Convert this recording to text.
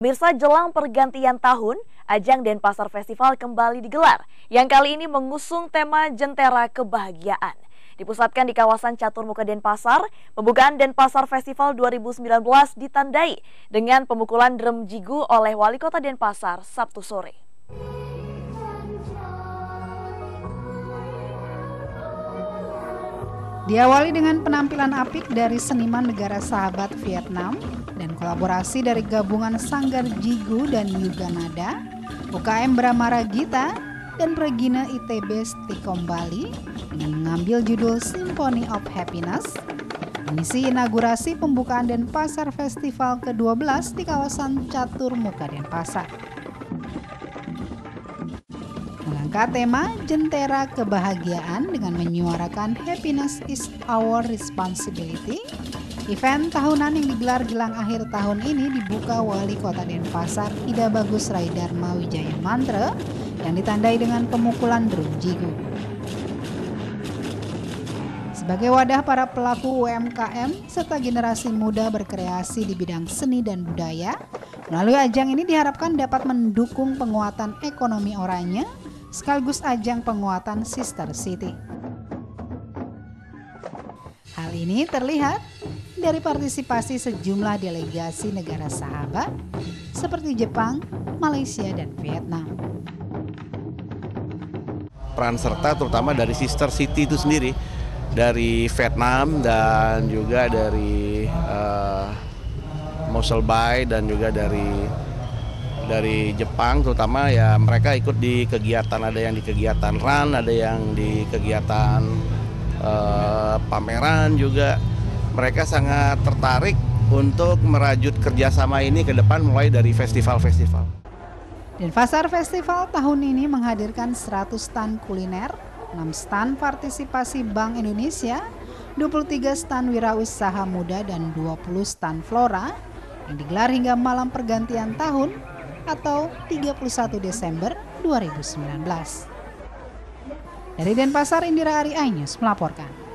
Mirsa jelang pergantian tahun, ajang Denpasar Festival kembali digelar, yang kali ini mengusung tema Jentera Kebahagiaan. Dipusatkan di kawasan Catur Muka Denpasar, pembukaan Denpasar Festival 2019 ditandai dengan pemukulan drum jigu oleh Wali Kota Denpasar Sabtu sore. Diawali dengan penampilan apik dari seniman negara sahabat Vietnam dan kolaborasi dari gabungan Sanggar Jigu dan Yuga Nada, UKM Bramara Gita, dan Regina ITB Stikom Bali mengambil judul Symphony of Happiness mengisi inaugurasi pembukaan Denpasar Festival ke-12 di kawasan Catur Muka Denpasar. Mengangkat tema Jentera Kebahagiaan dengan menyuarakan Happiness is our responsibility, Event tahunan yang digelar jelang akhir tahun ini dibuka Wali Kota Denpasar Ida Bagus Rai Dharma Wijaya Mantra yang ditandai dengan pemukulan drum jigu. Sebagai wadah para pelaku UMKM serta generasi muda berkreasi di bidang seni dan budaya, melalui ajang ini diharapkan dapat mendukung penguatan ekonomi oranye sekaligus ajang penguatan sister city. Hal ini terlihat dari partisipasi sejumlah delegasi negara sahabat seperti Jepang, Malaysia, dan Vietnam. Peran serta terutama dari sister city itu sendiri, dari Vietnam dan juga dari uh, Mosul Bay dan juga dari dari Jepang terutama ya mereka ikut di kegiatan ada yang di kegiatan run ada yang di kegiatan uh, pameran juga mereka sangat tertarik untuk merajut kerjasama ini ke depan mulai dari festival-festival. Denpasar Festival tahun ini menghadirkan 100 stand kuliner, 6 stand partisipasi Bank Indonesia, 23 stand wirausaha muda dan 20 stand flora yang digelar hingga malam pergantian tahun atau 31 Desember 2019. Dari Denpasar, Indira Ari Ainus melaporkan.